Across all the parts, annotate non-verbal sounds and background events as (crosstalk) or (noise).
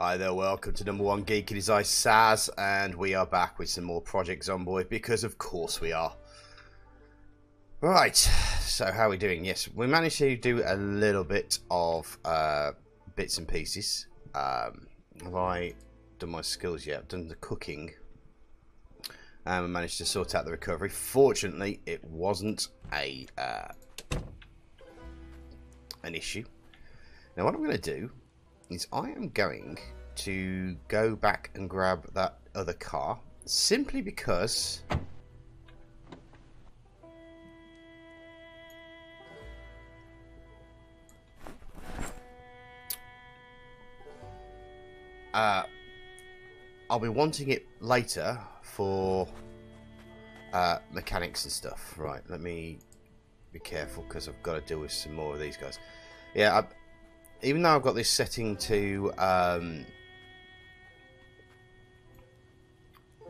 Hi there, welcome to number one geek. It is I, Saz, and we are back with some more Project Zomboid because, of course, we are. Right, so how are we doing? Yes, we managed to do a little bit of uh, bits and pieces. Um, have I done my skills yet? I've done the cooking. And we managed to sort out the recovery. Fortunately, it wasn't a uh, an issue. Now, what I'm going to do is I am going to go back and grab that other car simply because uh, I'll be wanting it later for uh, mechanics and stuff. Right, let me be careful because I've got to deal with some more of these guys. Yeah, I, even though I've got this setting to um,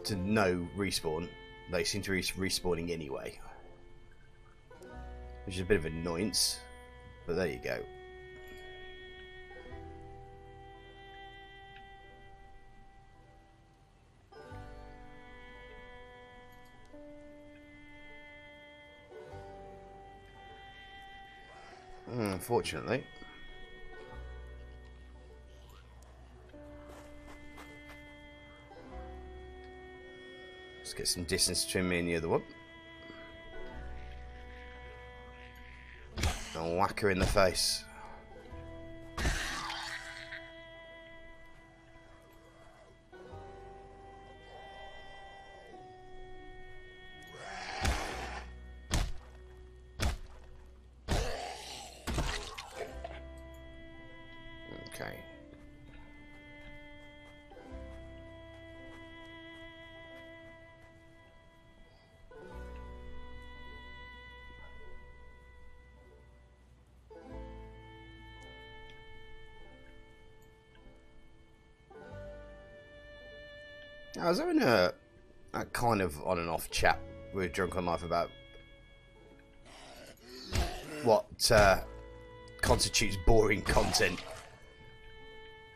to no respawn, they seem to be respawning anyway, which is a bit of an annoyance. But there you go. Hmm, Unfortunately. Get some distance between me and the other one. And whack her in the face. I was having a, a kind of on and off chat with Drunk on Life about what uh, constitutes boring content.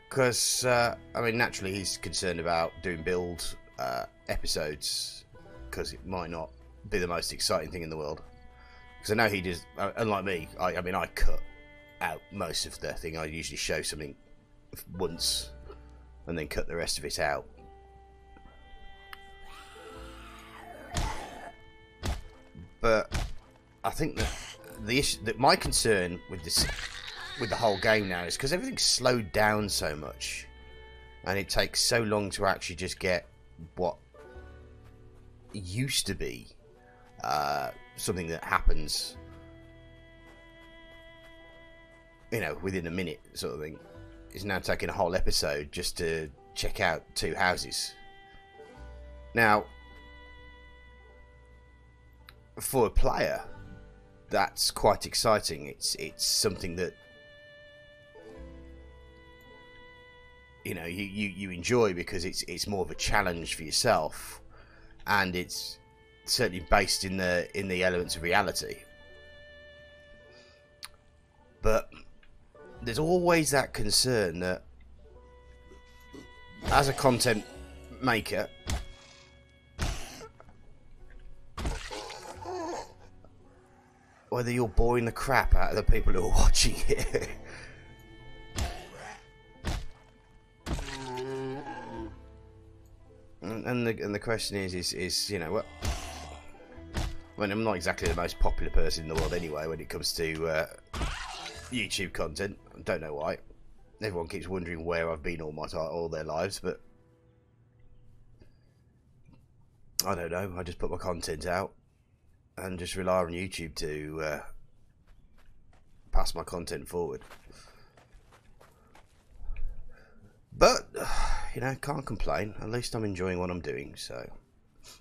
Because, uh, I mean, naturally he's concerned about doing build uh, episodes because it might not be the most exciting thing in the world. Because I know he does, uh, unlike me, I, I mean, I cut out most of the thing. I usually show something once and then cut the rest of it out. But I think that the issue that my concern with this with the whole game now is because everything's slowed down so much, and it takes so long to actually just get what used to be uh, something that happens, you know, within a minute, sort of thing. Is now taking a whole episode just to check out two houses. Now, for a player, that's quite exciting. It's it's something that you know you, you, you enjoy because it's it's more of a challenge for yourself, and it's certainly based in the in the elements of reality. But there's always that concern that as a content maker whether you're boring the crap out of the people who are watching it. and, and the and the question is is is you know what. I mean, I'm not exactly the most popular person in the world anyway when it comes to uh, YouTube content. I don't know why. Everyone keeps wondering where I've been all my all their lives, but I don't know. I just put my content out and just rely on YouTube to uh, pass my content forward. But (sighs) you know, can't complain. At least I'm enjoying what I'm doing. So,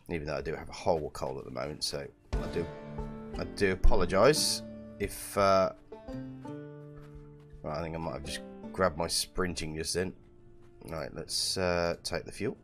even though I do have a horrible cold at the moment, so I do, I do apologise if. Uh, I think I might have just grabbed my sprinting just then. Right, let's uh, take the fuel.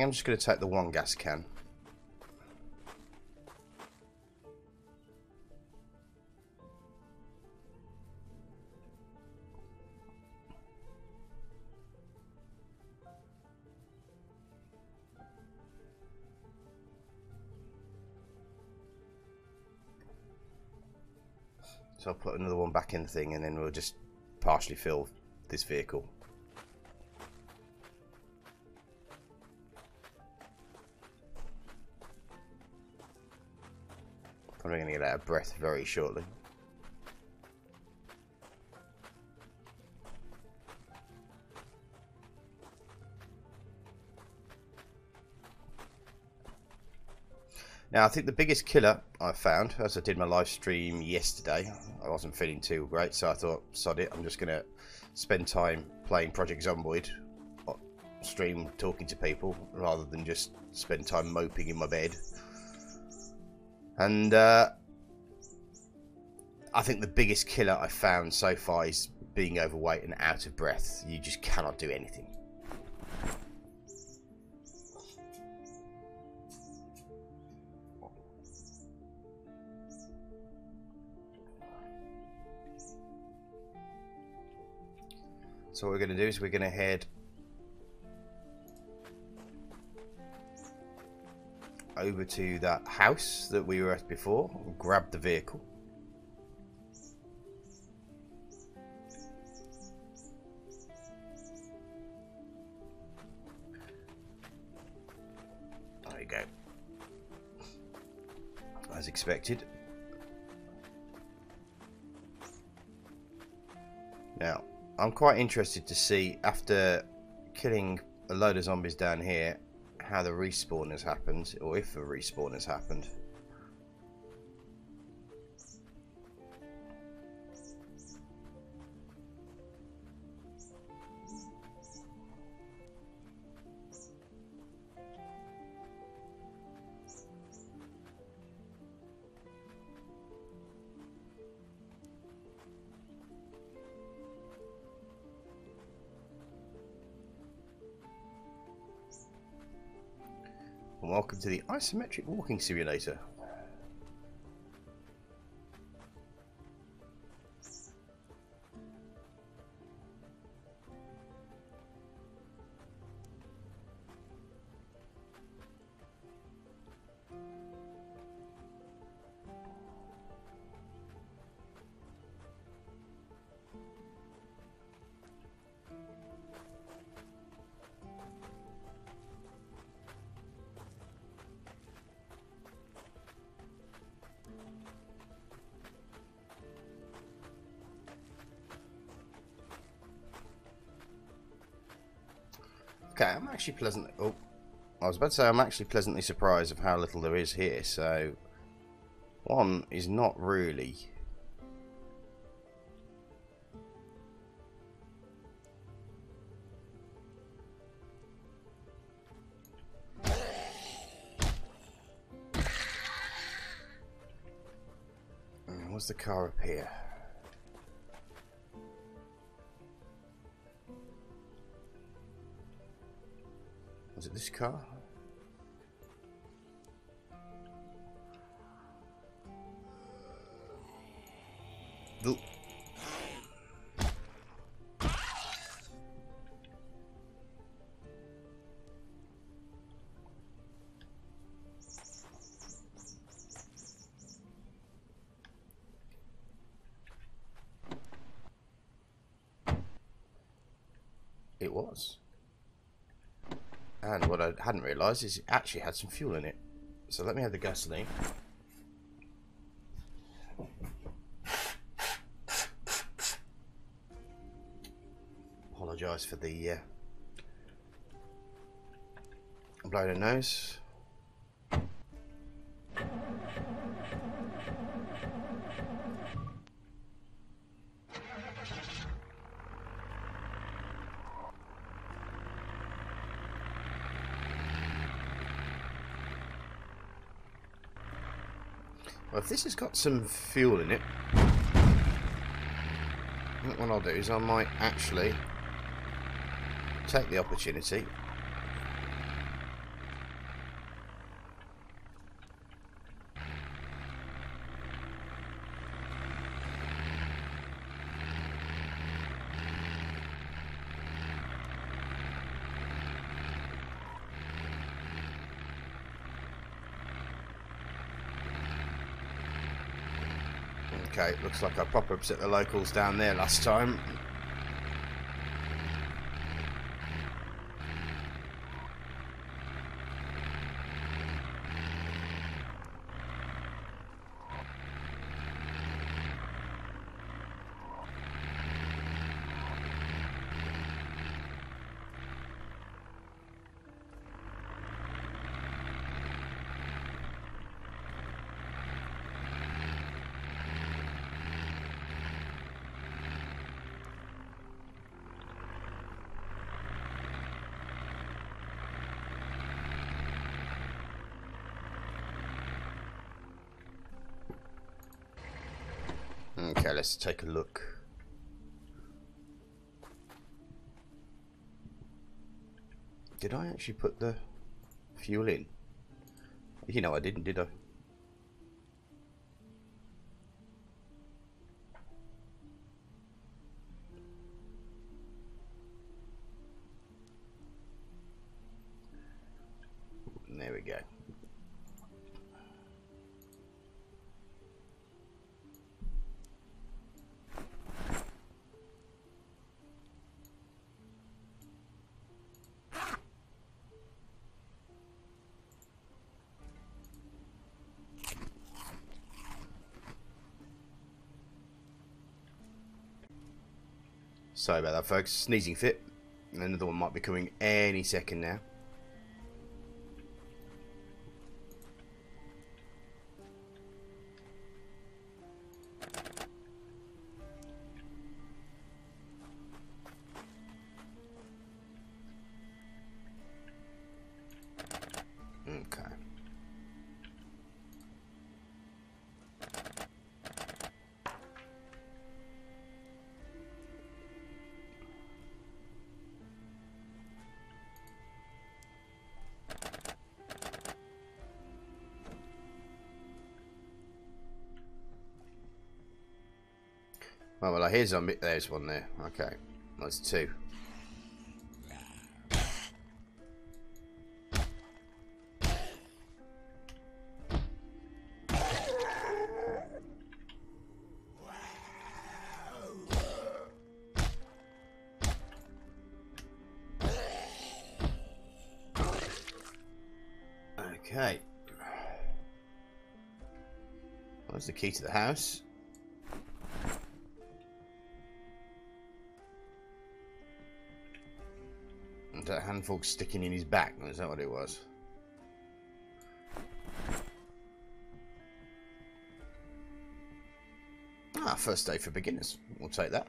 Think I'm just going to take the one gas can. So I'll put another one back in the thing and then we'll just partially fill this vehicle. Probably going to get out of breath very shortly. Now, I think the biggest killer I found, as I did my live stream yesterday, I wasn't feeling too great, so I thought, sod it, I'm just going to spend time playing Project Zomboid uh, stream talking to people rather than just spend time moping in my bed. And uh, I think the biggest killer I found so far is being overweight and out of breath. You just cannot do anything. So what we're going to do is we're going to head over to that house that we were at before grab the vehicle. There you go. As expected. Now, I'm quite interested to see after killing a load of zombies down here how the respawn has happened or if a respawn has happened. To the isometric walking simulator. Actually pleasantly... Oh, I was about to say I'm actually pleasantly surprised of how little there is here. So, one is not really... What's the car up here? This car? Realised is it actually had some fuel in it. So let me have the gasoline. Apologise for the uh, blowing a nose. This has got some fuel in it, what I'll do is I might actually take the opportunity Okay, looks like I proper upset the locals down there last time. Okay, let's take a look. Did I actually put the fuel in? You know I didn't, did I? Sorry about that, folks. Sneezing fit. Another one might be coming any second now. Hear zombie. There's one there. Okay. That's two. Okay. Where's the key to the house? That handful sticking in his back, is that what it was? Ah, first aid for beginners. We'll take that.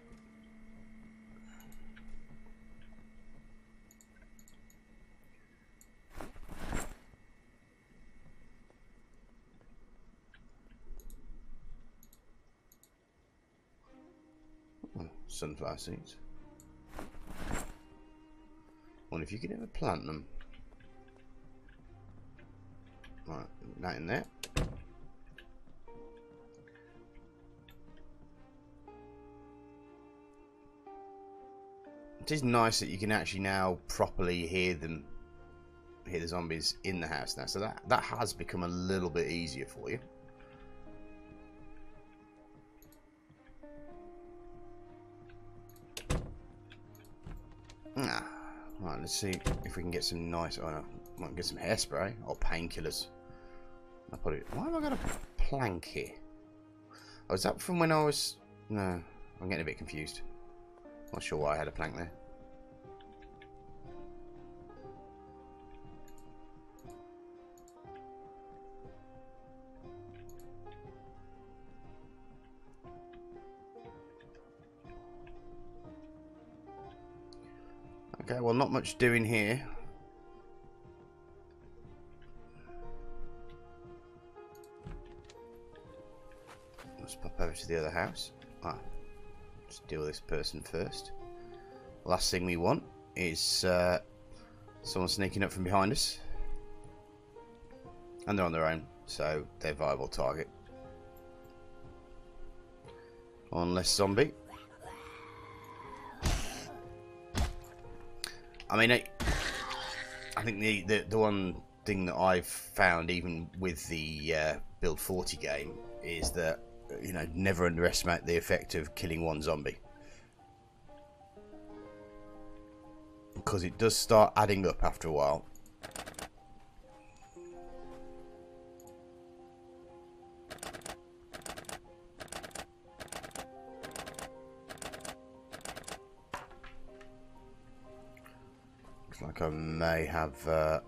Oh, sunflower seeds. Wonder if you could ever plant them. Right, that in there. It is nice that you can actually now properly hear them, hear the zombies in the house now. So that that has become a little bit easier for you. Let's see if we can get some nice. Oh no, might get some hairspray or painkillers. I put it. Why have I got a plank here? Oh, is that from when I was? No, I'm getting a bit confused. Not sure why I had a plank there. Well, not much doing here. Let's pop over to the other house. Ah, let's deal with this person first. Last thing we want is uh, someone sneaking up from behind us. And they're on their own, so they're viable target. One less zombie. I mean, I, I think the, the the one thing that I've found, even with the uh, Build 40 game, is that you know, never underestimate the effect of killing one zombie. Because it does start adding up after a while. May have uh,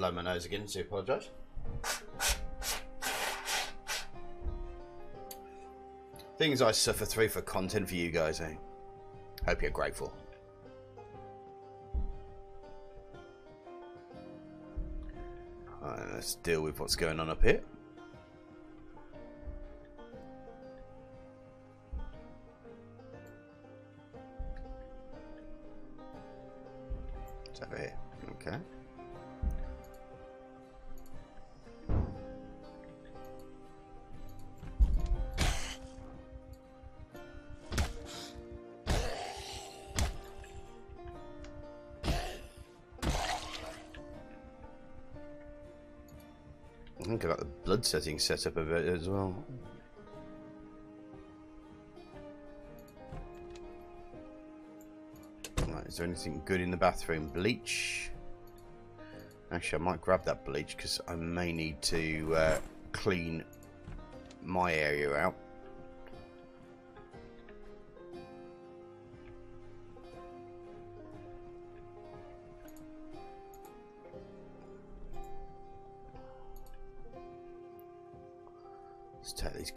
blow my nose again, so apologise. Things I suffer through for content for you guys, eh? Hope you're grateful. Let's deal with what's going on up here. Setting set up a bit as well. Right, is there anything good in the bathroom? Bleach. Actually, I might grab that bleach because I may need to uh, clean my area out.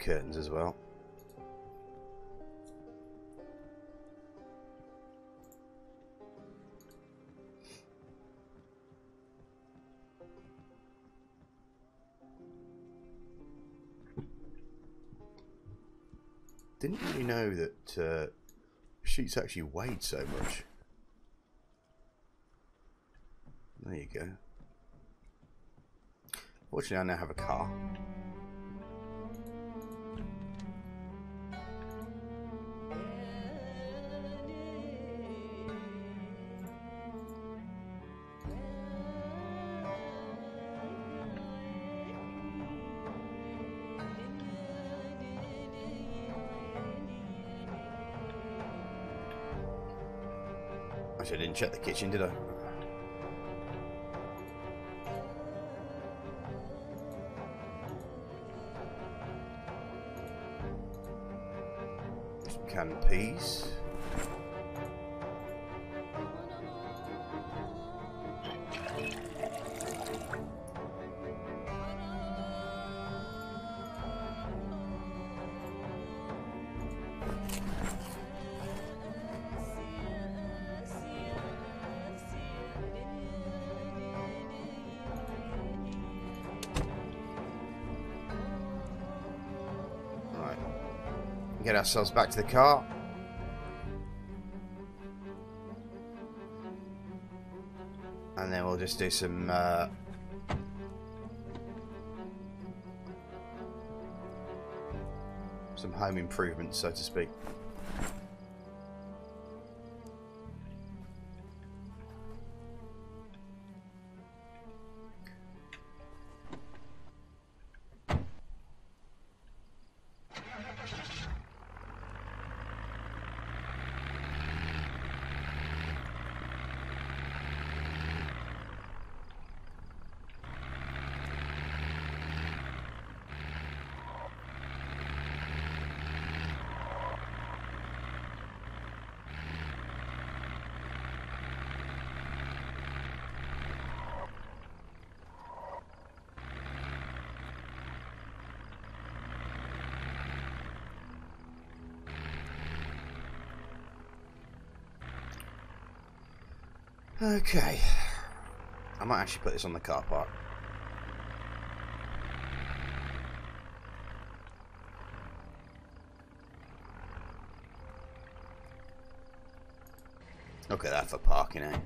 Curtains as well. Didn't really know that uh, sheets actually weighed so much. There you go. Fortunately, I now have a car. Didn't check the kitchen, did I? Some canned peas. Get ourselves back to the car. And then we'll just do some uh, some home improvements, so to speak. Okay. I might actually put this on the car park. Look at that for parking, eh?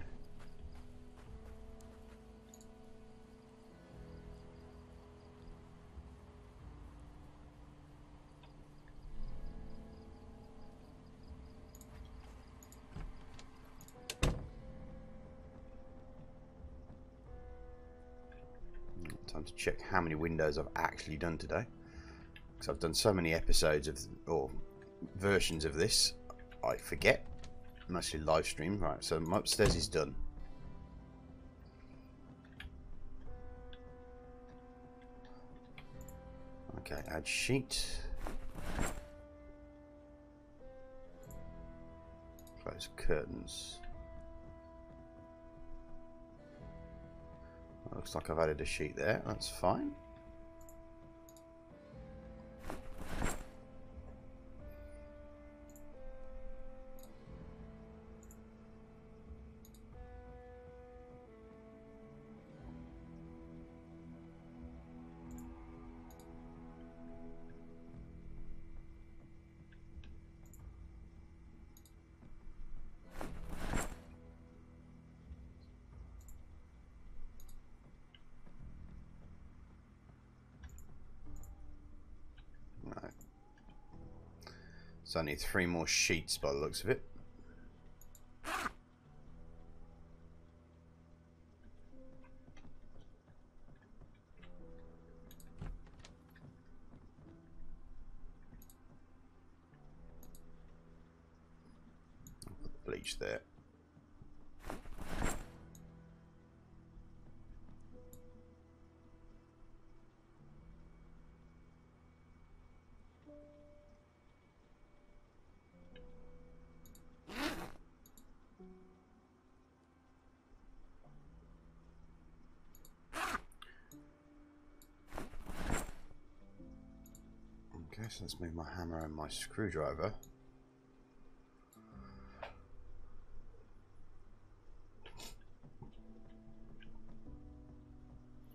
Check how many windows I've actually done today. Because I've done so many episodes of, or versions of this, I forget. Mostly live stream. Right, so my upstairs is done. Okay, add sheet. Close curtains. Looks like I've added a sheet there. That's fine. So I need three more sheets by the looks of it. Let's move my hammer and my screwdriver.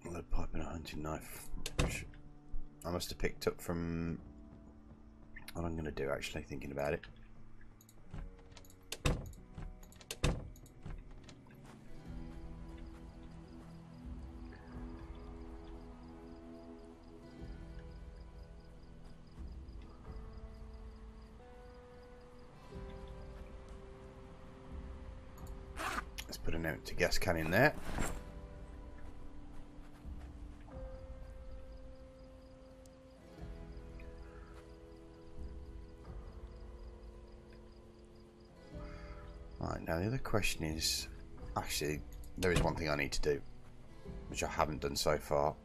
Lead pipe and a hunting knife, which I must have picked up from what I'm going to do actually, thinking about it. Put an empty gas can in there. Right, now the other question is, actually, there is one thing I need to do, which I haven't done so far.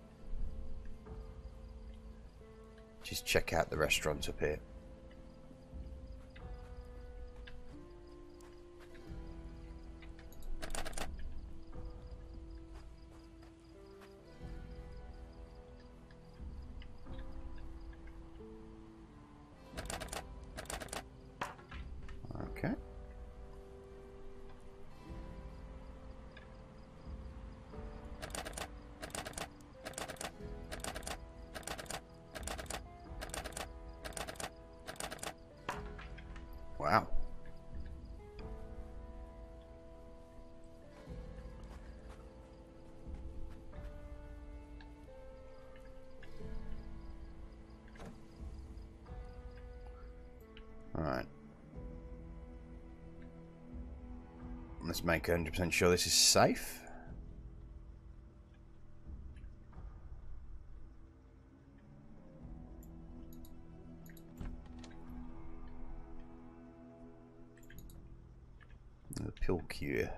Just check out the restaurant up here. Make 100% sure this is safe. The pill cure.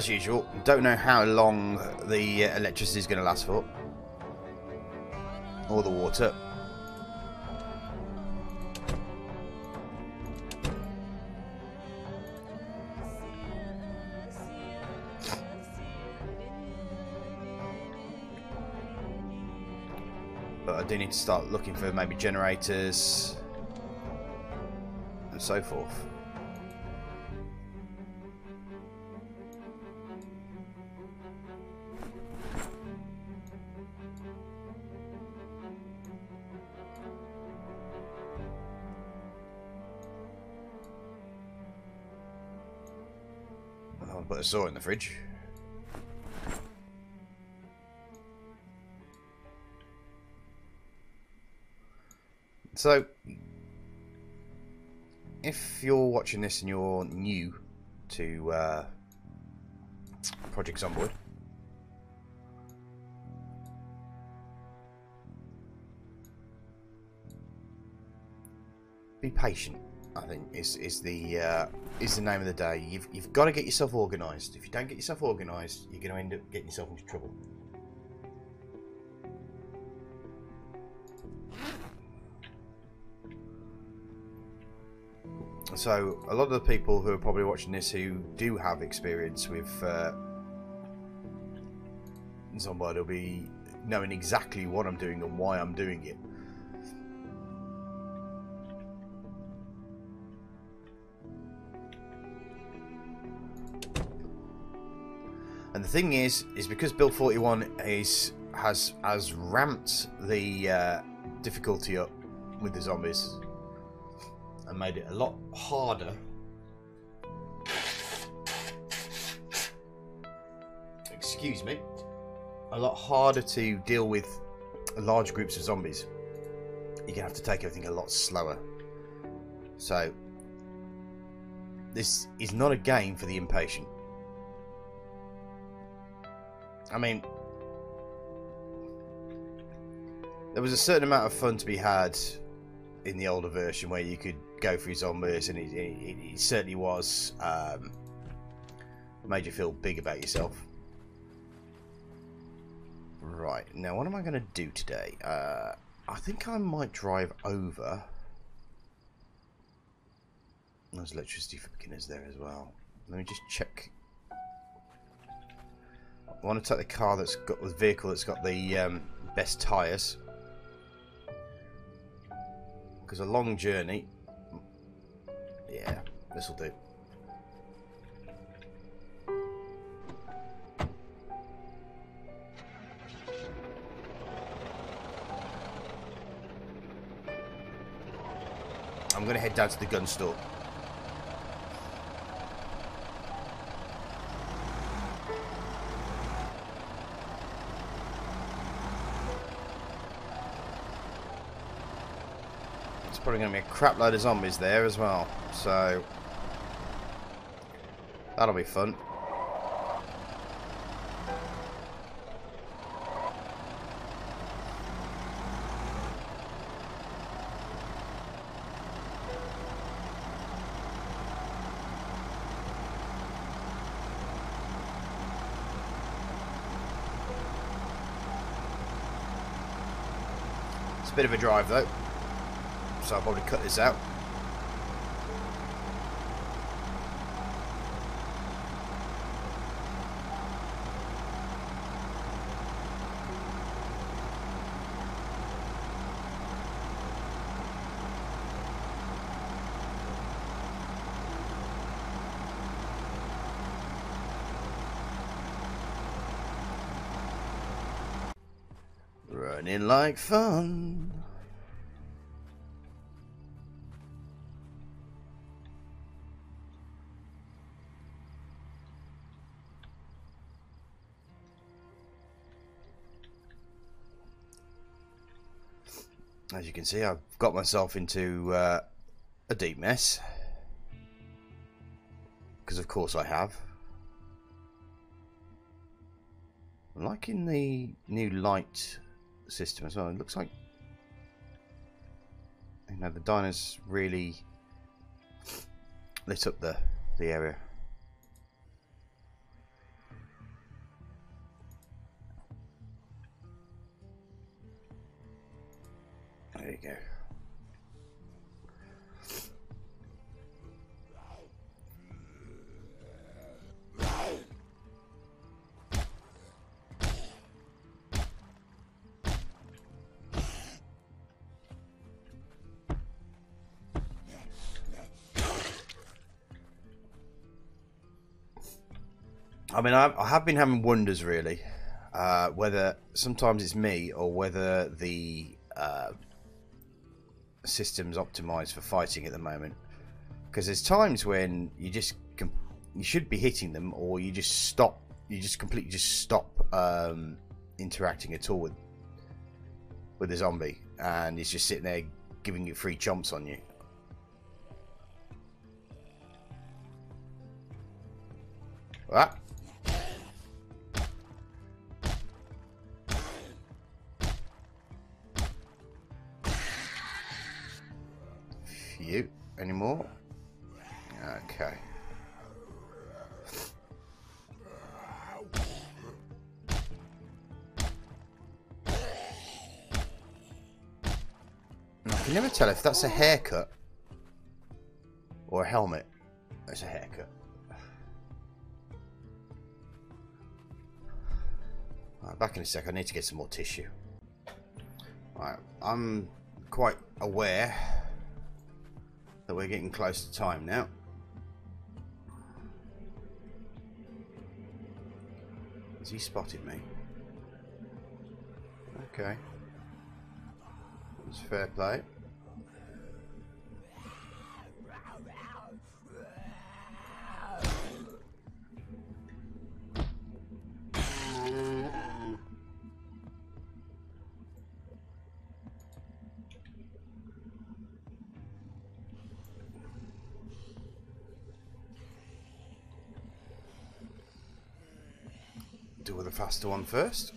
As usual, don't know how long the electricity is going to last for. Or the water. But I do need to start looking for maybe generators and so forth. Put a saw in the fridge. So, if you're watching this and you're new to uh, Project Zomboid, be patient. I think is is the uh, is the name of the day. You've you've got to get yourself organised. If you don't get yourself organised, you're going to end up getting yourself into trouble. So a lot of the people who are probably watching this who do have experience with uh, Zomboid will be knowing exactly what I'm doing and why I'm doing it. And the thing is, is because Build 41 is has has ramped the uh, difficulty up with the zombies and made it a lot harder. Excuse me. A lot harder to deal with large groups of zombies. You're gonna have to take everything a lot slower. So, this is not a game for the impatient. I mean, there was a certain amount of fun to be had in the older version where you could go through zombies, and it, it, it certainly was um, made you feel big about yourself. Right now, what am I going to do today? Uh, I think I might drive over. There's electricity for beginners there as well. Let me just check I want to take the car that's got the vehicle that's got the um, best tyres. Because a long journey. Yeah, this will do. I'm going to head down to the gun store. Probably going to be a crap load of zombies there as well. So, that'll be fun. It's a bit of a drive though so I'll probably cut this out. Running like fun. You can see, I've got myself into uh, a deep mess. Because of course I have. I'm liking the new light system as well. It looks like you know the diners really lit up the the area. There you go. I mean, I, have been having wonders really, uh, whether sometimes it's me or whether the uh, system's optimized for fighting at the moment. Because there's times when you just you should be hitting them, or you just stop. You just completely just stop um, interacting at all with with the zombie, and he's just sitting there giving you free chomps on you. What? You anymore. Okay. I can never tell if that's a haircut or a helmet. That's a haircut. Right, back in a sec. I need to get some more tissue. Right, I'm quite aware that we're getting close to time now. Has he spotted me? Okay. It's fair play. Faster one first.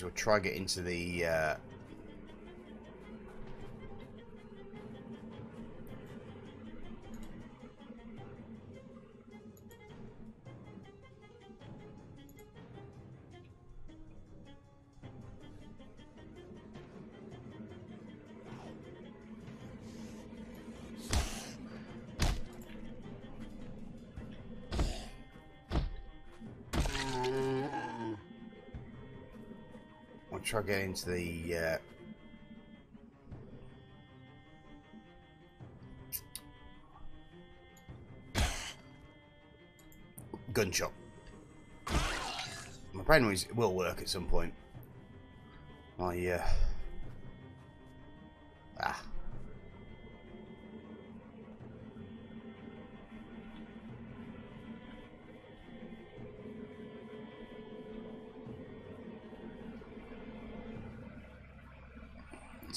We'll try get into the uh, try getting into the uh. My brain will work at some point. I uh,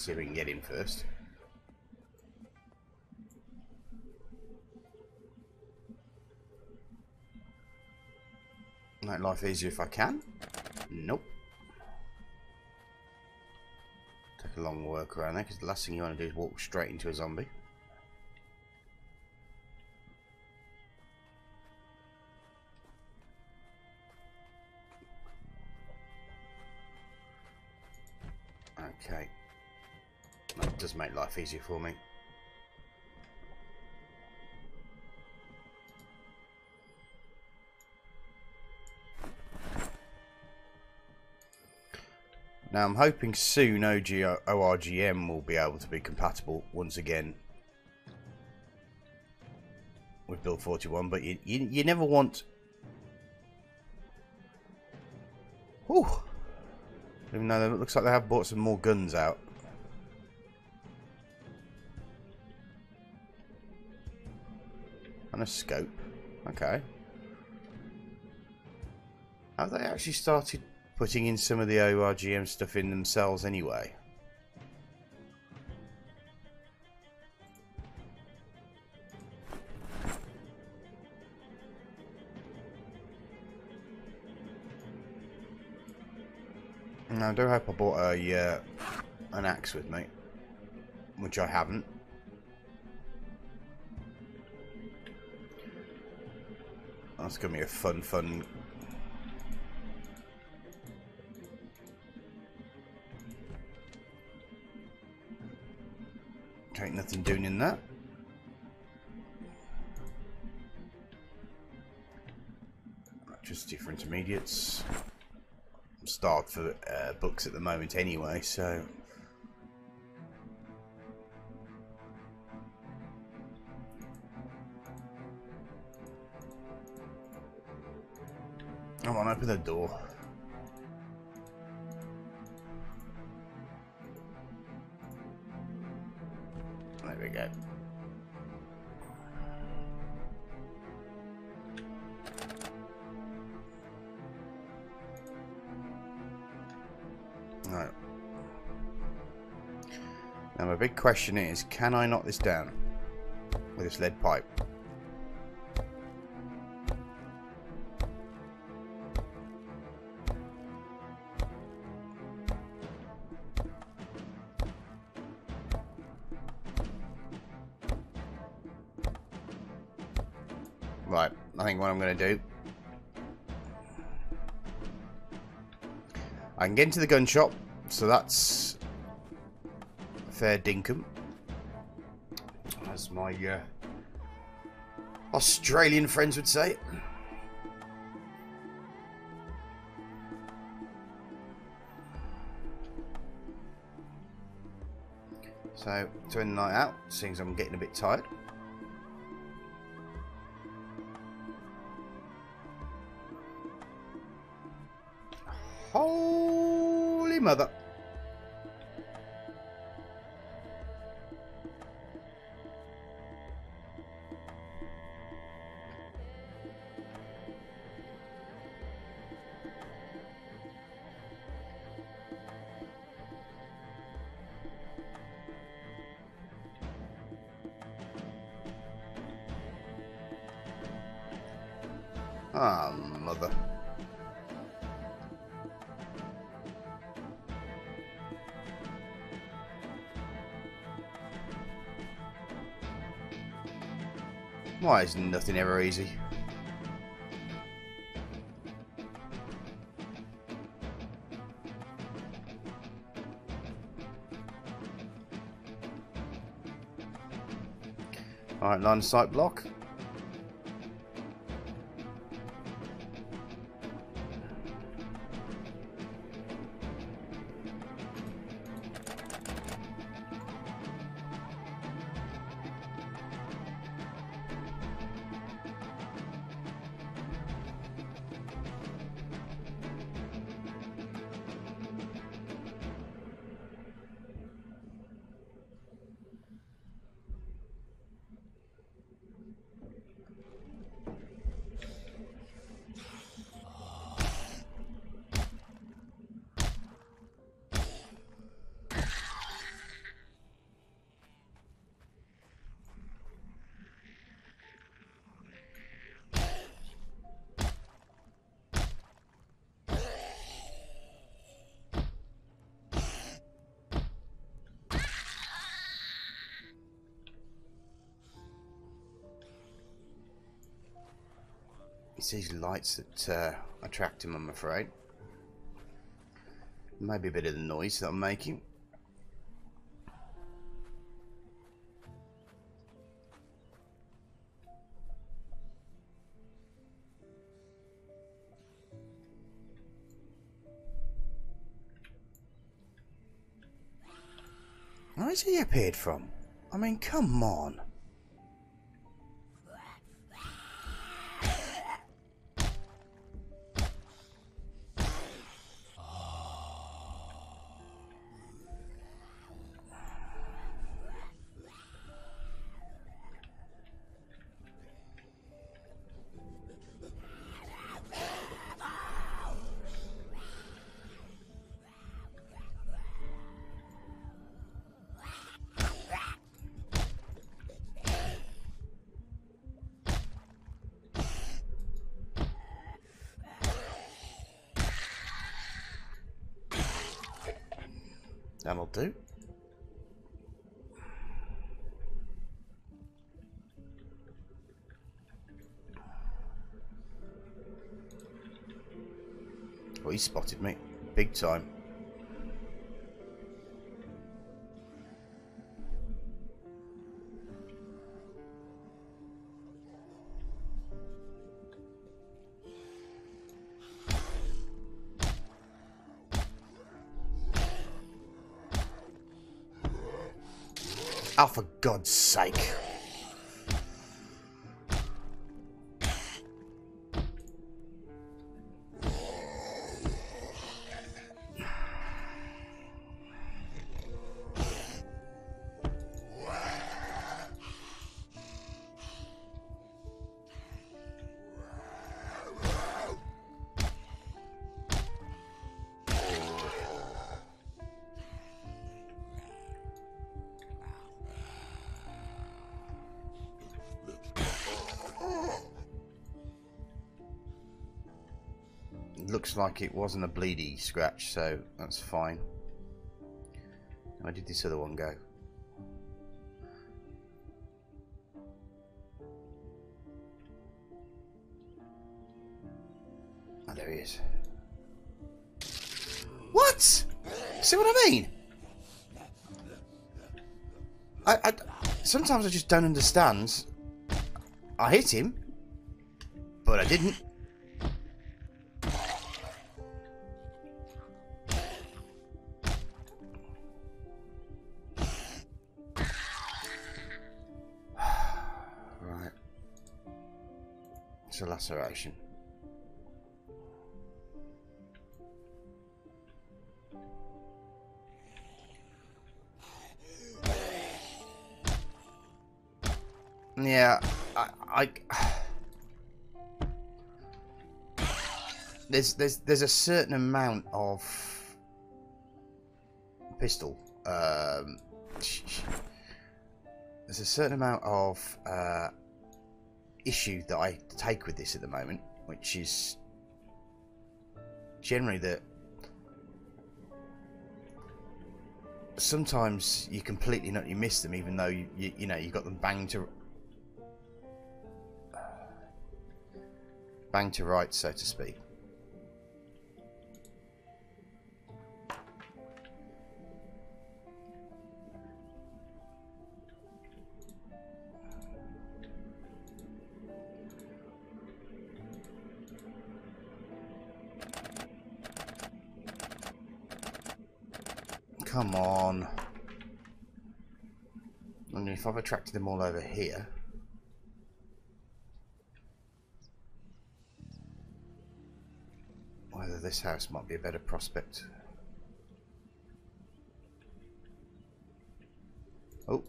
see if we can get in first. Make life easier if I can. Nope. Take a long walk around there because the last thing you want to do is walk straight into a zombie. Life easier for me. Now I'm hoping soon OG ORGM will be able to be compatible once again with Build 41, but you, you, you never want... Whew. Even though it looks like they have bought some more guns out. And a scope. Okay. Have they actually started putting in some of the ORGM stuff in themselves anyway. I do hope I bought a uh, an axe with me, which I haven't. That's gonna be a fun, fun. Ain't nothing doing in that. Just different intermediates I'm starved for uh, books at the moment anyway, so... Come on, open the door. There we go. Now my big question is, can I knock this down with this lead pipe? To do I can get into the gun shop, so that's fair dinkum. As my uh, Australian friends would say. So, end the night out, seeing as I'm getting a bit tired. Mother. Ah, mother. Why is nothing ever easy? Alright, line of sight block. It's these lights that uh, attract him, I'm afraid. Maybe a bit of the noise that I'm making. Where's he appeared from? I mean, come on. He spotted me. Big time. Oh, for God's sake. Like it wasn't a bleedy scratch, so that's fine. Where did this other one go? Oh, there he is. What? See what I mean? I, I, sometimes I just don't understand. I hit him, but I didn't. A laceration. Yeah, I, I there's there's there's a certain amount of pistol. Um, there's a certain amount of uh, issue that I take with this at the moment, which is generally that sometimes you completely not you miss them, even though you you, you know you got them banged to banged to rights, so to speak. I've attracted them all over here... Whether this house might be a better prospect. Oh.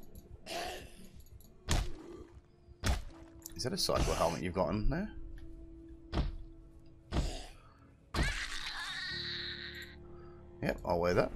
Is that a cycle helmet you've got on there? Yep, I'll wear that.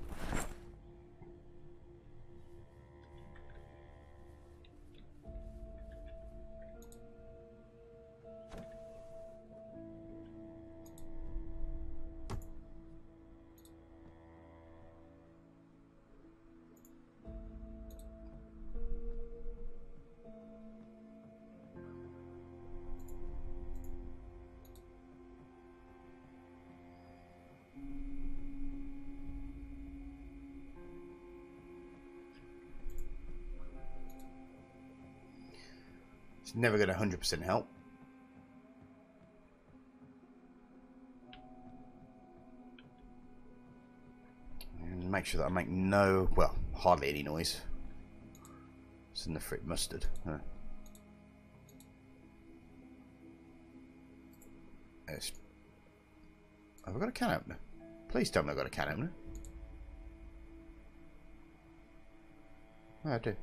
Never going to 100% help. And make sure that I make no, well, hardly any noise. It's in the frick mustard. Huh. Have I got a can opener? Please tell me I've got a can opener. Oh, I do.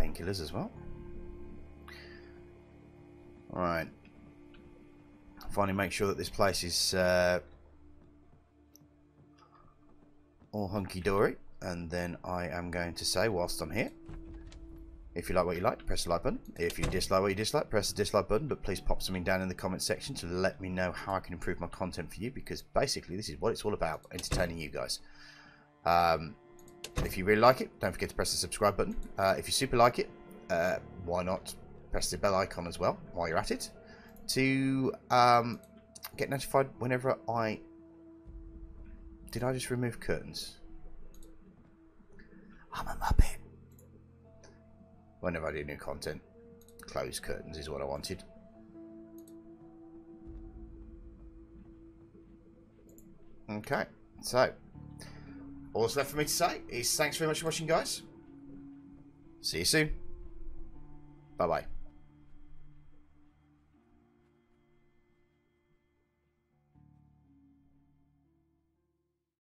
Painkillers as well. Alright, finally make sure that this place is uh, all hunky-dory. And then I am going to say, whilst I'm here, if you like what you like, press the like button. If you dislike what you dislike, press the dislike button. But please pop something down in the comment section to let me know how I can improve my content for you. Because basically, this is what it's all about, entertaining you guys. Um, if you really like it, don't forget to press the subscribe button. Uh, if you super like it, uh, why not press the bell icon as well while you're at it to um, get notified whenever I... Did I just remove curtains? I'm a muppet. Whenever I do new content, close curtains is what I wanted. Okay, so all that's left for me to say is thanks very much for watching, guys. See you soon. Bye bye.